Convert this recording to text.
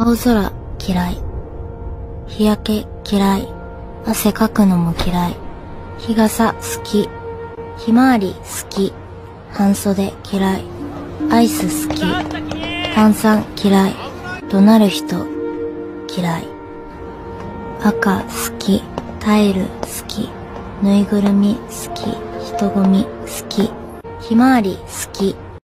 青空嫌い。日焼け嫌い。汗かくのも嫌い。日傘好き。ひまわり好き。半袖嫌い。アイス好き。炭酸嫌い。怒鳴る人嫌い。赤好き。タイル好き。ぬいぐるみ好き。人混み好き。ひまわり好き。